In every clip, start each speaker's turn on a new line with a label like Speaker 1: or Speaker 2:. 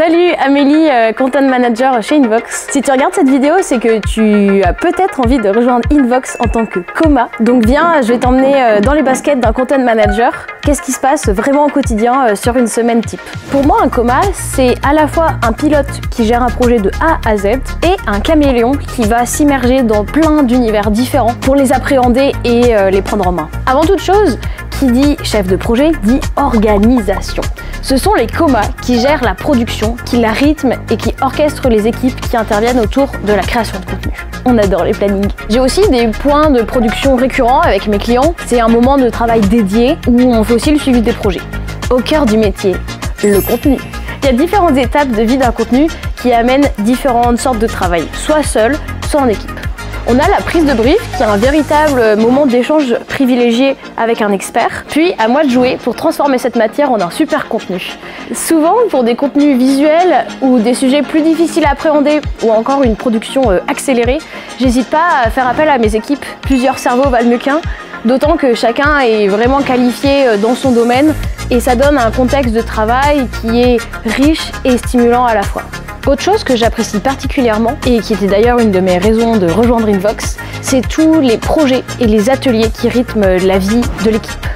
Speaker 1: Salut Amélie, euh, Content Manager chez Invox. Si tu regardes cette vidéo, c'est que tu as peut-être envie de rejoindre Invox en tant que coma. Donc viens, je vais t'emmener euh, dans les baskets d'un Content Manager. Qu'est-ce qui se passe vraiment au quotidien euh, sur une semaine type? Pour moi, un coma, c'est à la fois un pilote qui gère un projet de A à Z et un caméléon qui va s'immerger dans plein d'univers différents pour les appréhender et les prendre en main. Avant toute chose, qui dit chef de projet dit organisation. Ce sont les comas qui gèrent la production, qui la rythment et qui orchestrent les équipes qui interviennent autour de la création de contenu. On adore les plannings. J'ai aussi des points de production récurrents avec mes clients. C'est un moment de travail dédié où on fait aussi le suivi des projets. Au cœur du métier, le contenu. Il y a différentes étapes de vie d'un contenu qui amènent différentes sortes de travail, soit seul, soit en équipe. On a la prise de brief, qui est un véritable moment d'échange privilégié avec un expert. Puis à moi de jouer pour transformer cette matière en un super contenu. Souvent, pour des contenus visuels ou des sujets plus difficiles à appréhender ou encore une production euh, accélérée, j'hésite pas à faire appel à mes équipes. Plusieurs cerveaux valent mieux qu'un, d'autant que chacun est vraiment qualifié euh, dans son domaine et ça donne un contexte de travail qui est riche et stimulant à la fois. Autre chose que j'apprécie particulièrement, et qui était d'ailleurs une de mes raisons de rejoindre Invox, c'est tous les projets et les ateliers qui rythment la vie de l'équipe.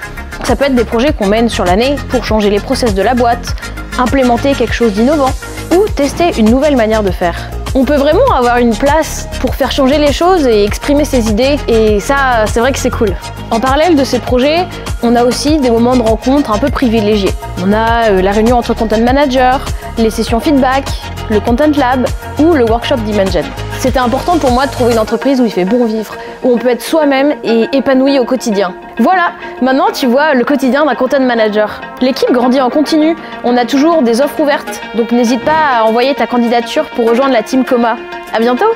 Speaker 1: Ça peut être des projets qu'on mène sur l'année pour changer les process de la boîte, implémenter quelque chose d'innovant ou tester une nouvelle manière de faire. On peut vraiment avoir une place pour faire changer les choses et exprimer ses idées et ça, c'est vrai que c'est cool. En parallèle de ces projets, on a aussi des moments de rencontre un peu privilégiés. On a euh, la réunion entre content managers, les sessions feedback, le Content Lab ou le workshop d'Imagine. C'était important pour moi de trouver une entreprise où il fait bon vivre, où on peut être soi-même et épanoui au quotidien. Voilà, maintenant tu vois le quotidien d'un content manager. L'équipe grandit en continu, on a toujours des offres ouvertes, donc n'hésite pas à envoyer ta candidature pour rejoindre la team Coma. À bientôt